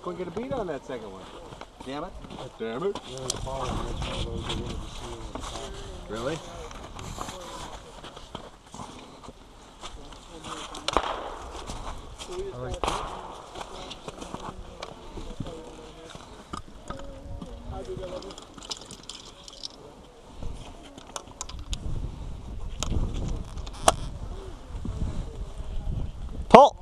couldn't, I couldn't get a beat on that second one. Damn it. Damn it. Yeah, the power, that's one of those I wanted to see on the top. Really? I like Pull.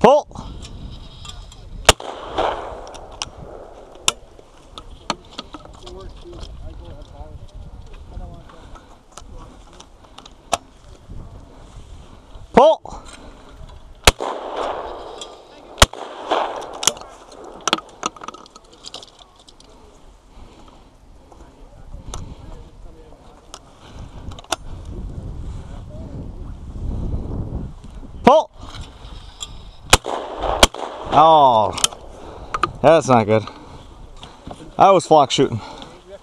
Pull. Pull. Pull. Oh, that's not good. I was flock shooting. Yeah,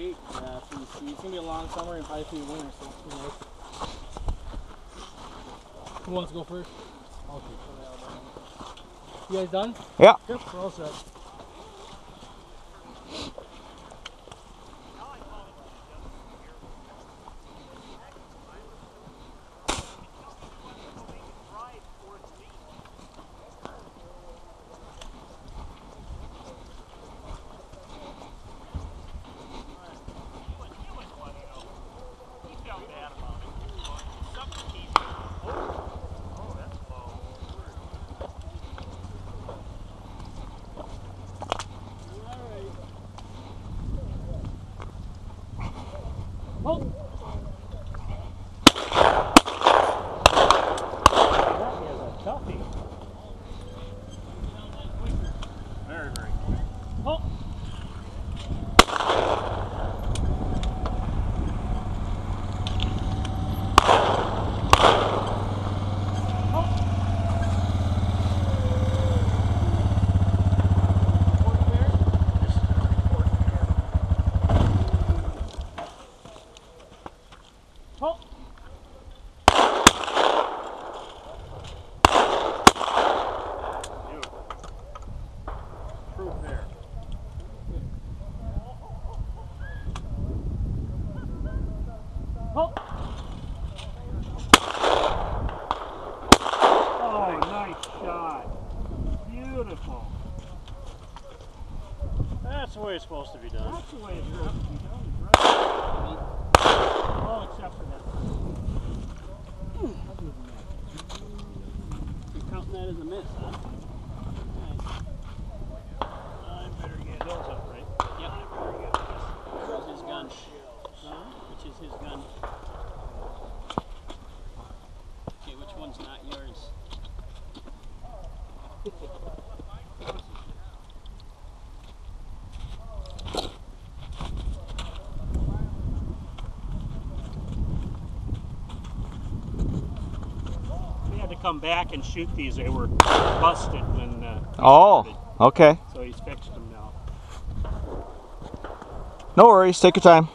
it's gonna be- it's gonna be a long summer and high feet winter, so it's gonna be nice. Who wants to go first? I'll You guys done? Yeah. Yep, we're all set. Oh. That is a toughie. Very, very quick. Oh. Oh. Beautiful. Proof there. Oh. Oh, nice shot. Beautiful. That's the way it's supposed to be done. That's the way it's supposed to be done. Right. All except for that. You're counting that as a miss, huh? I better get those up right. Yep, I better get this. Which is his gun? Which is his gun? Okay, which one's not yours? come back and shoot these. They were busted when, uh, Oh, okay. so he's fixed them now. No worries. Take your time.